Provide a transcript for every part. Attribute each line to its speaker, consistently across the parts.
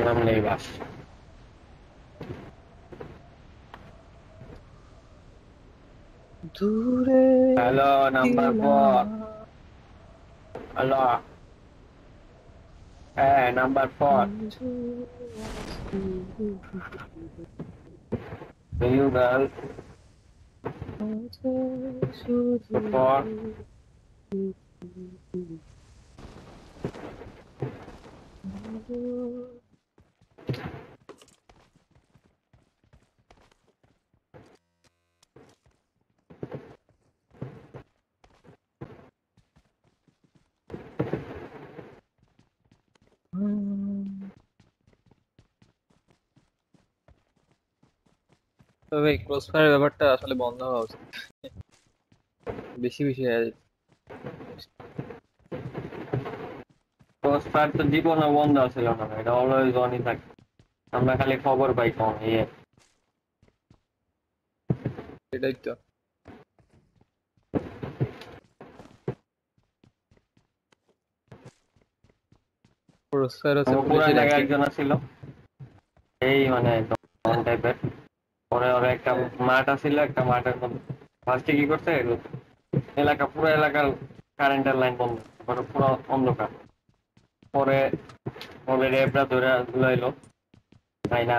Speaker 1: নাম নেই বাস
Speaker 2: দূরে
Speaker 1: হ্যালো নাম্বার ফোর হ্যালো হ্যাঁ number four you girl four
Speaker 2: তবে এই ক্রস ফায়ার ব্যাপারটা আসলে বন্ধ হওয়া উচিত বেশি বেশি হয়ে যাচ্ছে।
Speaker 1: ক্রসফায়ার তো জীবনে বন্ধ ছিল না এটা অলওয়েজ অনই থাকে আমরা খালি খবর পাই কম ইয়ে
Speaker 2: সেটাই তো।
Speaker 1: একজন ছিল। এই মানে টাইপের পরে ওরা একটা মাঠ আছিল একটা মাঠের মধ্যে। ফার্স্টে কি করছে এলাকা পুরো এলাকার কারেন্টের লাইন বন্ধ পরে পুরো অন্ধকার। পরে ওদের ধরে লইলো। তাই না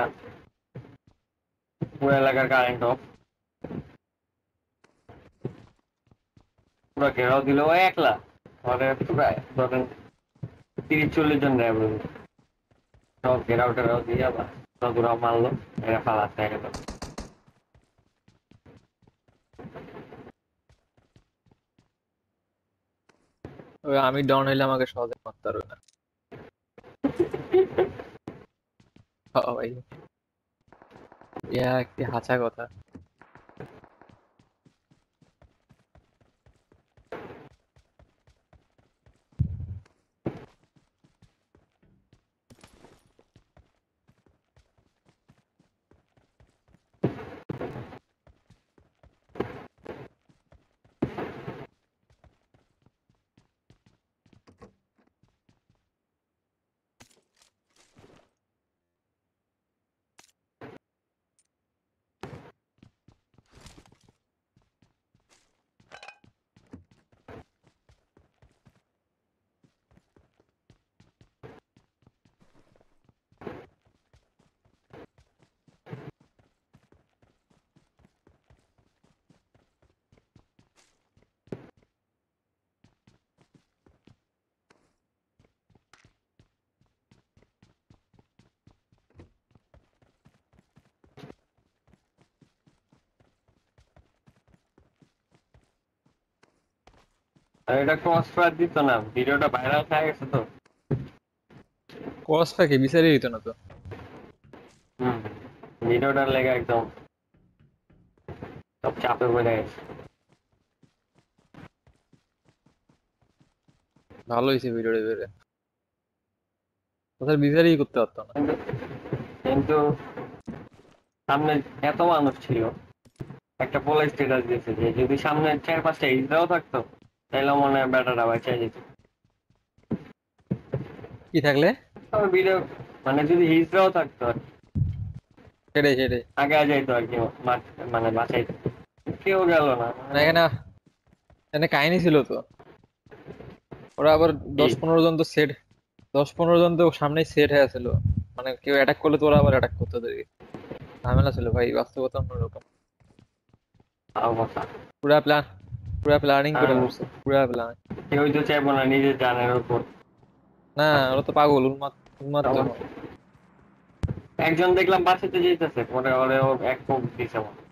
Speaker 1: পুরো এলাকার কারেন্ট অফ পুরো ঘেরাও দিল একলা। পরে প্রায় ধরেন তিরিশ চল্লিশ জন র্যাব সব ঘেরাও টেরাও দিয়ে আবার সদুরাও মারলো এরা পালাচ্ছে একদম
Speaker 2: আমি ডাউন হইলে আমাকে সহজে। মারতে পারবে না হ্যাঁ ভাই ইয়া একটি হাঁচা কথা
Speaker 1: আর এটা ক্রস ফায়ার দিত না ভিডিওটা ভাইরাল হয়ে গেছে তো।
Speaker 2: ক্রস ফায়ারকে বিচারিয়ে দিত না তো?
Speaker 1: হুম ভিডিওটার লেগে একদম সব চাপে পড়ে গেছে।
Speaker 2: ভালো হয়েছে ভিডিওটা বেরে কোথায় বিচারিই করতে পারতো না।
Speaker 1: কিন্তু সামনে এত মানুষ ছিল একটা পোলার স্টেটাস দিয়েছে যে যদি সামনে চার পাঁচটা ইসরাও থাকতো তাহলে মনে হয় ব্যাটাটা বাঁচা যেত
Speaker 2: কি থাকলে?
Speaker 1: ভিডিও মানে যদি হিজড়াও থাকতো। আর কি,
Speaker 2: সেটাই সেটাই।
Speaker 1: আগে যাইতো আর কি মানে বাঁচাইতো কেউ গেল না।
Speaker 2: মানে এখানে এখানে কাহিনী ছিল তো। ওরা আবার দশ পনেরো জন তো সেট দশ পনেরো জন তো সামনেই সেট হয়ে ছিল মানে কেউ অ্যাটাক করলে তো ওরা আবার অ্যাটাক করতে দেবে ঝামেলা ছিল ভাই বাস্তবতা অন্যরকম। পুরা প্ল্যান পুরা প্ল্যানিং করে
Speaker 1: হ্যাঁ।
Speaker 2: পুরা প্ল্যান
Speaker 1: কেউই তো চাইব না নিজের জানের উপর
Speaker 2: না ওরা তো পাগল উন্মাদ উন্মাদ।
Speaker 1: একজন দেখলাম বাঁচাতে যেতেছে পরে ওরে ও এক কোপ দিছে মনে।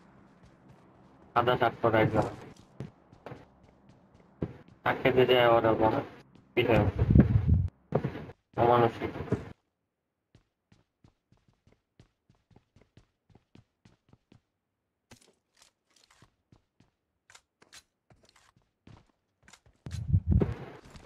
Speaker 1: সাদা শার্ট পরা একজন শাক খেতে যায় ওরা মনে পিঠে অমানুষিক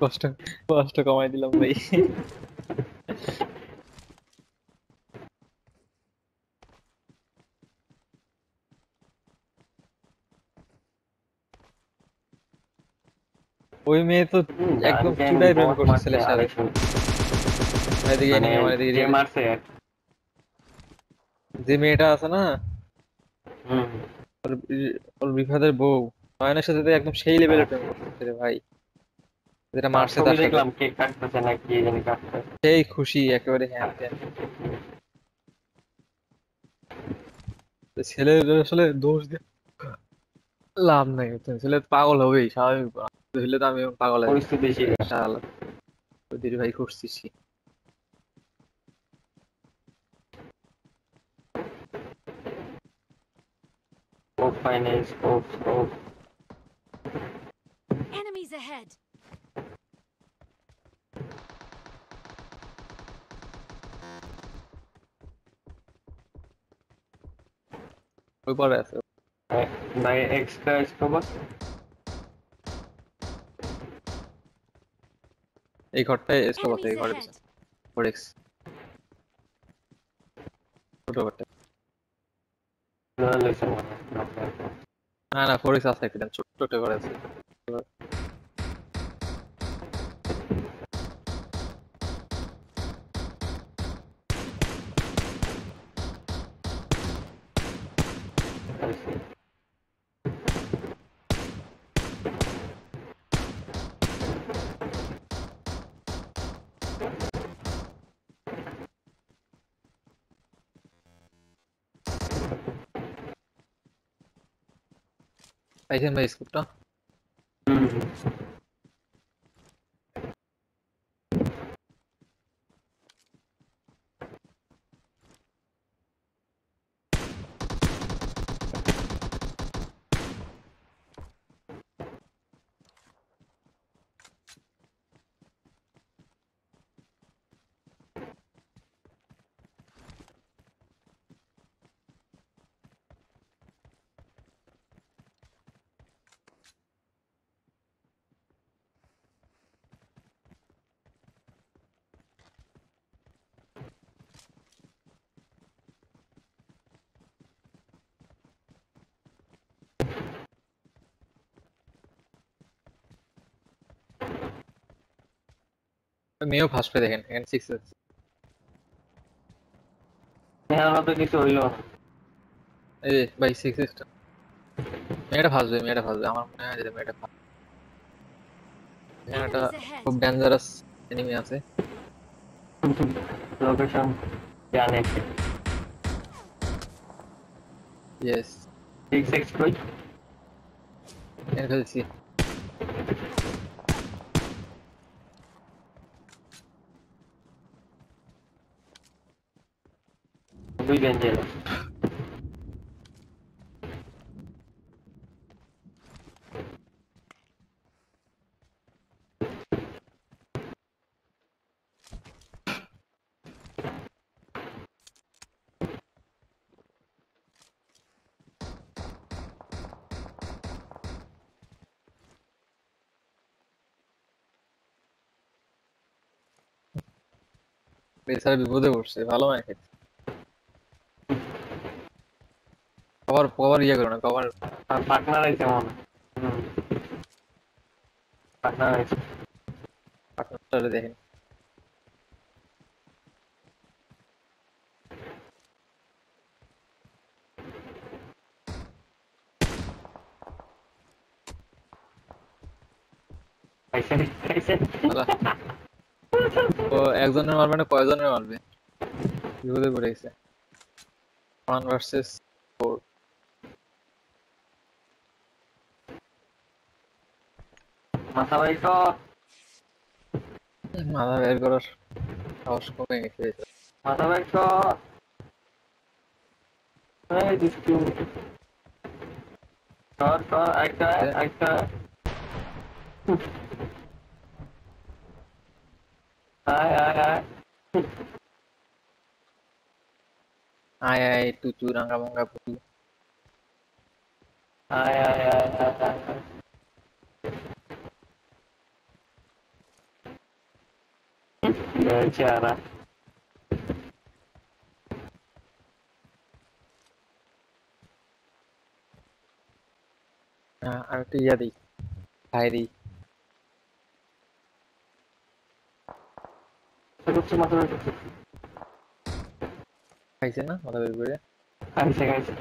Speaker 2: কষ্ট কষ্ট কমাই দিলাম ভাই। ওই মেয়ে তো একদম চুড়াই প্রেম
Speaker 1: bot
Speaker 2: করছে
Speaker 1: মারছে
Speaker 2: ছেলের সাথে। এদিকে
Speaker 1: মানে
Speaker 2: নিয়ে আমার এদিকে
Speaker 1: যে মারছে
Speaker 2: যে মেয়েটা আছে না ওর বিভাদের বউ। নয়নের সাথে একদম সেই লেভেলের প্রেম করতেছে ভাই। যেটা মারছে তার
Speaker 1: দেখলাম কেক কাটতেছে না কি জানি কাটতেছে।
Speaker 2: সেই খুশি একেবারে হ্যাঁ ছেলের আসলে দোষ দিয়ে লাভ নাই ছেলে পাগল হবেই স্বাভাবিক। হইলে তো আমি পাগল
Speaker 1: পরিস্থিতি
Speaker 2: শালা ওদের ভাই করছিস কি?
Speaker 1: নাই স্কোপ স্কোপ
Speaker 3: Enemies ahead!
Speaker 2: ওই পারে আছে।
Speaker 1: নাই এক্সট্রা স্কোপ
Speaker 2: এই ঘরটায় আছে এই ঘরে! ফোরেক্স ছোট ঘরটা। না না ফোরেক্স আছে একটা ছোট ঘর আছে। ಐಸನ್ ಬೈ ಸ್ಕ್ರಿಪ್ಟಾ মেয়েও ফার্স্ট দেখেন এখানে সিক্স
Speaker 1: হ্যাঁ তো কিছু হইলো না
Speaker 2: এই যে ভাই সিক্স এক্সটা মেয়েটা ফাঁসবে মেয়েটা ফাঁসবে আমার মনে হয় যে মেয়েটা ফাঁসবে এখানে একটা
Speaker 3: Enemies ahead!
Speaker 2: খুব ডেঞ্জারাস এনিমি আছে
Speaker 1: লোকেশন জানে
Speaker 2: ইয়েস
Speaker 1: সিক্স এক্স কই
Speaker 2: এনে ফেলছি
Speaker 1: দুই ডেঞ্জার
Speaker 2: বেচারা বিপদে পড়ছে ভালো মায় খেতে কভার কভার ইয়ে করো না কভার
Speaker 1: আর পার্টনার আছে মনে হুম পার্টনার আছে
Speaker 2: পার্টনারটা দেখেন
Speaker 1: পাইছেন পাইছেন
Speaker 2: শালা। ও একজনের মারবে না কয়জনের মারবে বিপদে পড়ে গেছে ওয়ান ভার্সেস
Speaker 1: মাথা ভাই তো।
Speaker 2: মাথা বের করার সাহস কমে গেছে।
Speaker 1: মাথা ভাই তো। এই দুষ্টু। কর কর একটা একটা। আয় আয় আয়।
Speaker 2: আয় আয় টুচু রাঙ্গা মাঙ্গা পুচু
Speaker 1: আয় আয় আয় আয় আয়। আয়। বেচারা
Speaker 2: হ্যাঁ আর একটু ইয়া দিই খাই দিই
Speaker 1: করছে মাথা ব্যথা করছে।
Speaker 2: খাইছে না মাথা বের করে
Speaker 1: খাইছে খাইছে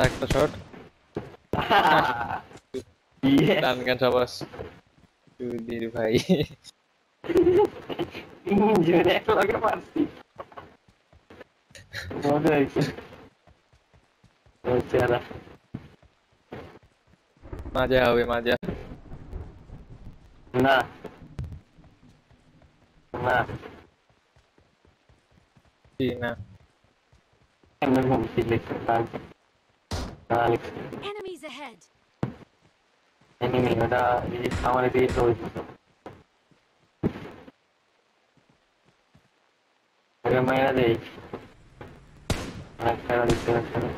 Speaker 2: like the
Speaker 1: shot.
Speaker 2: Iya. Dan kan sawas. Tuh
Speaker 1: di Dubai. Lagi pasti. Bodoh itu.
Speaker 2: Bocara. Maja, we
Speaker 1: maja. Nah.
Speaker 2: Nah. Cina.
Speaker 1: Emang mau pilih.
Speaker 3: Enemies ahead!
Speaker 1: Enemy ওটা এই আমার দিয়ে চলছে ওকে মাইরা দেই অনেক খেলা দিচ্ছে না খেলা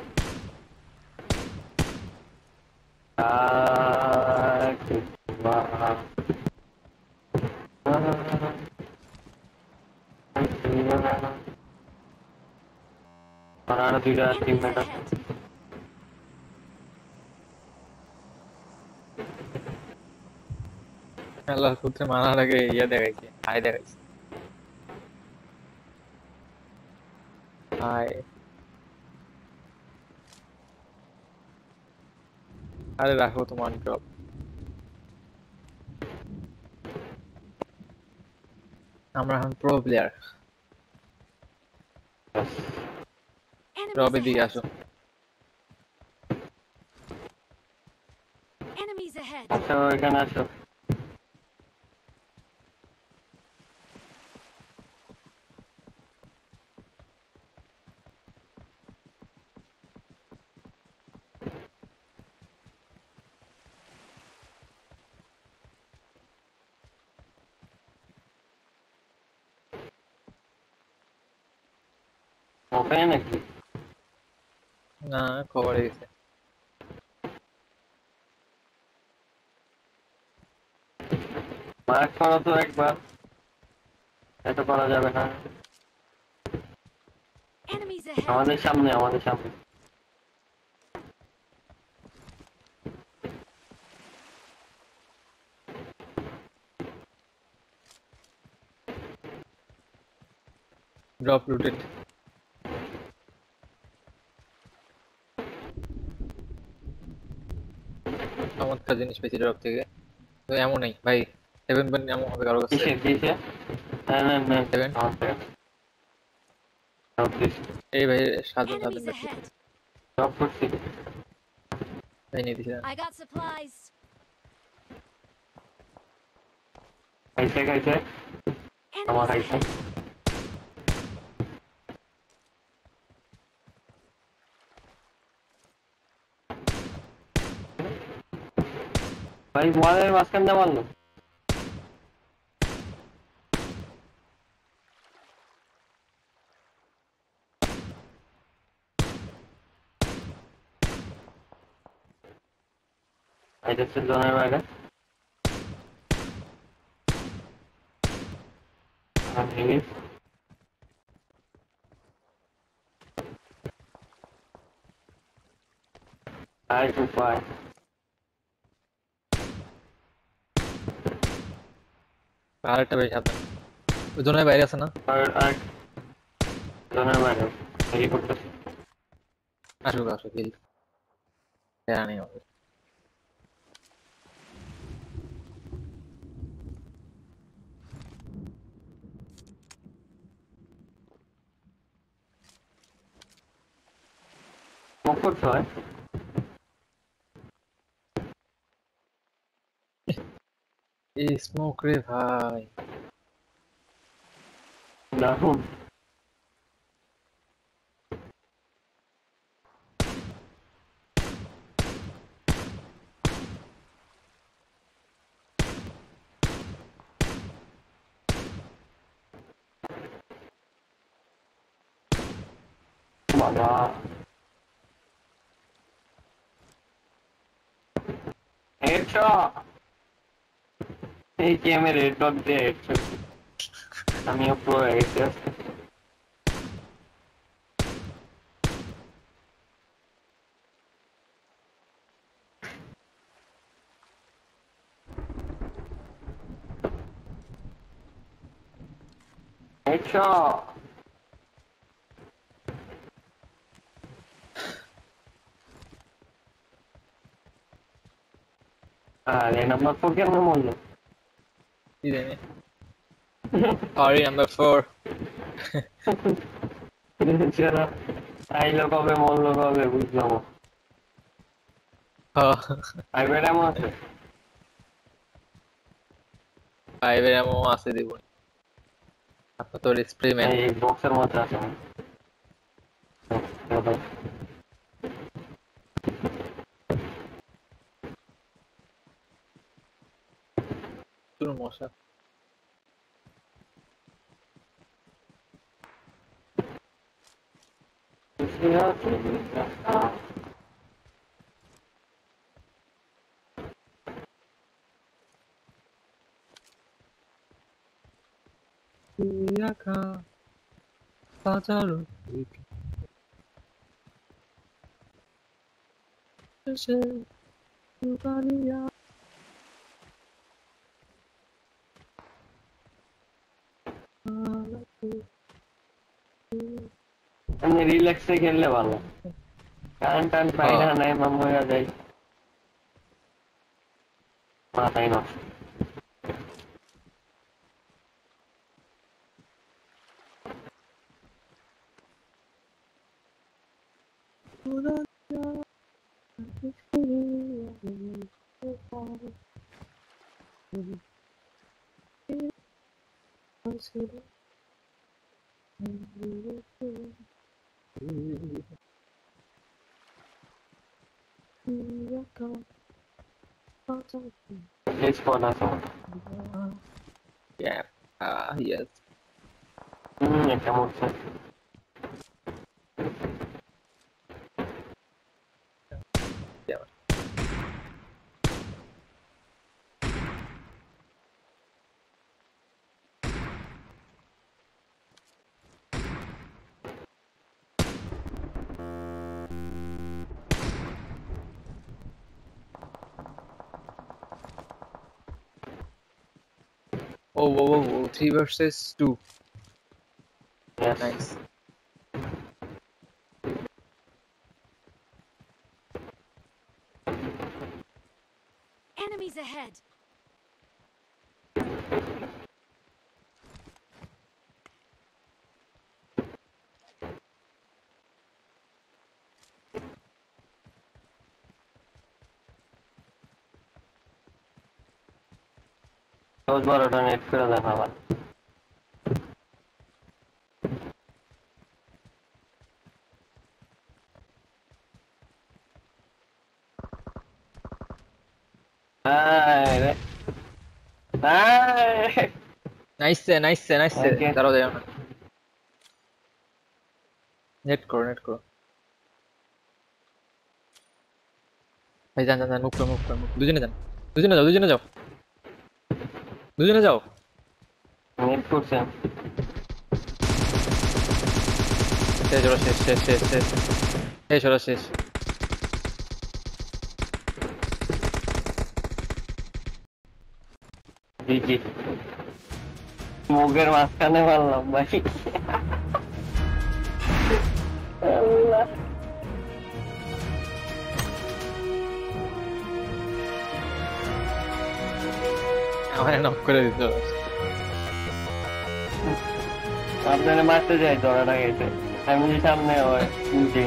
Speaker 1: আহ, কি বাহ। আর আরো দুইটা
Speaker 3: Enemies
Speaker 1: টিমমেট আছে
Speaker 3: ahead!
Speaker 2: আল্লাহ সূত্রে মারার আগে ইয়া দেখাইছে হাই দেখাইছে। হাই। আরে রাখো তোমার ড্রপ আমরা এখন প্রো প্লেয়ার
Speaker 3: Enemies
Speaker 2: দিকে! আসো।
Speaker 1: আচ্ছা এখানে আসো। ওখানে নাকি?
Speaker 2: না খবর গেছে
Speaker 1: মার্ক করো তো একবার এত করা যাবে না। আমাদের সামনে আমাদের সামনে।
Speaker 2: ড্রপ রুটেড চমৎকার জিনিস পেয়েছি ড্রপ থেকে। তো এমনই ভাই সেভেন পয়েন্ট এমন হবে কারও কাছে?
Speaker 1: আমার থেকে South East।
Speaker 2: এই ভাই সাতজন সাতজন!
Speaker 1: Drop করছি।
Speaker 2: ভাই নিয়ে দিছি
Speaker 3: I got supplies!
Speaker 1: খাইছে भाई వాళ్ళే వాస్కం దా వాళ్ళు అయితే సిద్ధం అయ్యాక
Speaker 2: అదేంటి I can fly. पैरेट भेजा था दोनों वायरस
Speaker 1: है ना दोनों वायरस सही कुछ
Speaker 2: आशु का सुखील क्या नहीं होगा
Speaker 1: What was that?
Speaker 2: এই স্মোক রে ভাই
Speaker 1: দারুণ বাবা headshot Hey camera, not there. I'm your pro, I guess. Headshot! Ah, le non mi affogliamo molto. Y
Speaker 2: de mí. Ari and the
Speaker 1: four. Ahí lo comemos, lo comemos, lo comemos. Oh.
Speaker 2: Ahí veremos. Ahí veremos más hacer tipo. Todo
Speaker 1: el experimento. Ahí, boxer
Speaker 2: mostración. hermosa. Acá, pasarlo. No sé,
Speaker 1: tu मैं relax से खेलने वाला कान कान fine है mummy आ गई माता ही ना
Speaker 2: It's for also.
Speaker 1: Yeah, uh, yes.
Speaker 2: Mm, I. Oh, whoa, whoa, whoa. Three versus two.
Speaker 1: Yeah,
Speaker 2: Nice.
Speaker 1: দশ বারোটা নেট করে দেন আবার হায় রে। হায়।
Speaker 2: Nice, nice, nice.
Speaker 1: Okay.
Speaker 2: দাঁড়াও দাঁড়াও না নেট করো নেট করো ভাই যান যান যান মুখ করো মুখ করো মুখ করো। দুজনে যান দুজনে যাও দুজনে যাও দুজনে যাও।
Speaker 1: নেট করছে
Speaker 2: শেষ ওরা শেষ শেষ শেষ শেষ। শেষ ওরা শেষ।
Speaker 1: জি জি। মুখের মাঝখানে মারলাম ভাই।
Speaker 2: আমার নক করে দিতে
Speaker 1: আপনারা মারতে যাই ধরা গেছে। আমি সামনে হয় নিচে